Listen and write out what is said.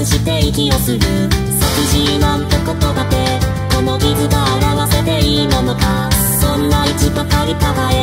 くして息をする。殺人なんて言葉でこの傷が表せていいものか。そんな一度かり輝